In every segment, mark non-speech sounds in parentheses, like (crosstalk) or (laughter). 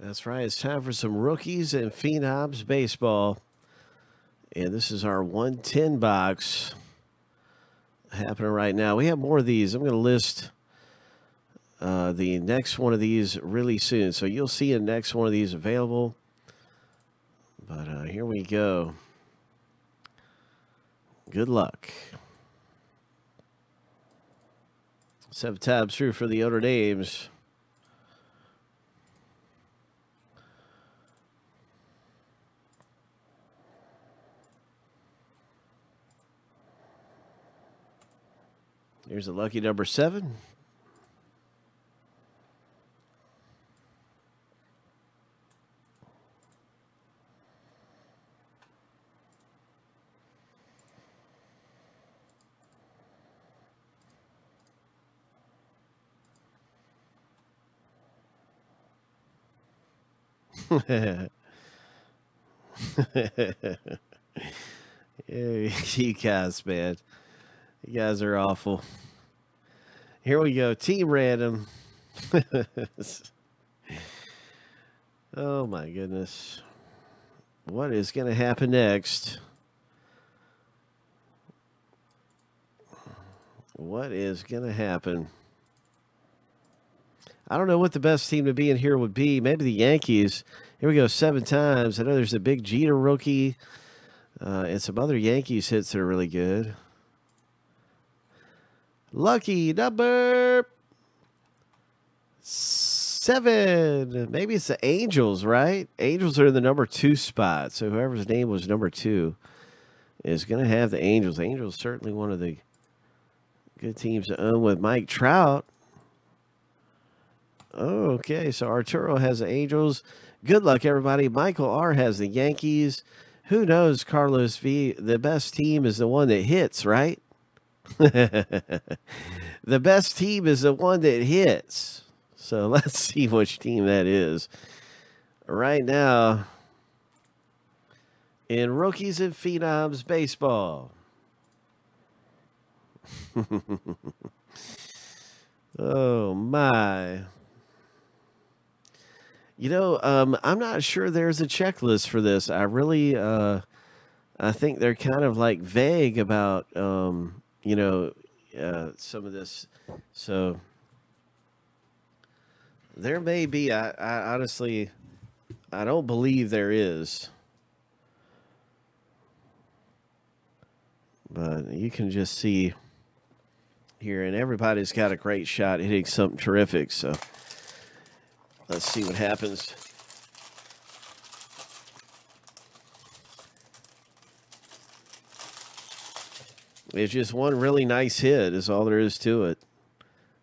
That's right. It's time for some rookies and phenoms baseball. And this is our 110 box happening right now. We have more of these. I'm going to list uh, the next one of these really soon. So you'll see the next one of these available. But uh, here we go. Good luck. Seven tabs through for the owner names. Here's a lucky number seven. (laughs) you guys, (laughs) man. You guys are awful. Here we go. Team random. (laughs) oh my goodness. What is going to happen next? What is going to happen? I don't know what the best team to be in here would be. Maybe the Yankees. Here we go, seven times. I know there's a big Jeter rookie uh, and some other Yankees hits that are really good. Lucky number seven. Maybe it's the Angels, right? Angels are in the number two spot. So whoever's name was number two is going to have the Angels. Angels certainly one of the good teams to own with Mike Trout. Okay, so Arturo has the Angels. Good luck, everybody. Michael R has the Yankees. Who knows, Carlos V? The best team is the one that hits, right? (laughs) the best team is the one that hits. So (laughs) let's see which team that is. Right now, in Rookies and Phenoms Baseball. (laughs) oh, my. You know, um, I'm not sure there's a checklist for this. I really, uh, I think they're kind of like vague about, um, you know, uh, some of this. So there may be. I, I honestly, I don't believe there is. But you can just see here, and everybody's got a great shot hitting something terrific. So. Let's see what happens. It's just one really nice hit is all there is to it.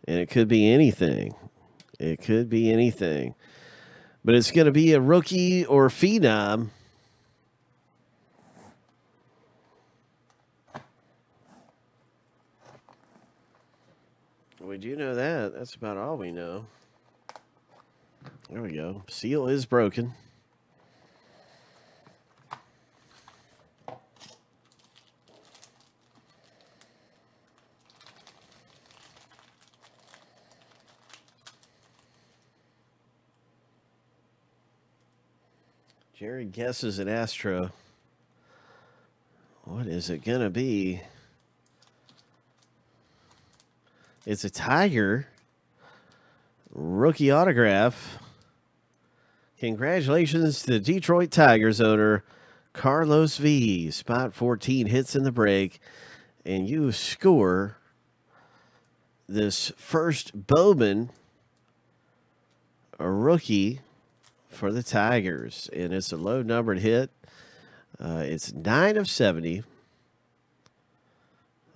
And it could be anything. It could be anything. But it's going to be a rookie or phenom. We do know that. That's about all we know. There we go. Seal is broken. Jerry guesses an Astro. What is it going to be? It's a Tiger. Rookie autograph. Congratulations to Detroit Tigers owner, Carlos V. Spot 14 hits in the break, and you score this first Bowman, a rookie for the Tigers. And it's a low numbered hit. Uh, it's 9 of 70.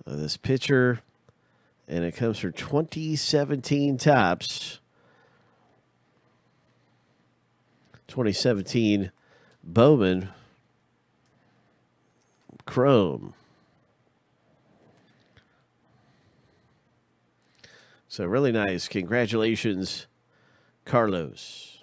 Uh, this pitcher, and it comes for 2017 Topps. 2017 Bowman Chrome. So really nice. Congratulations, Carlos.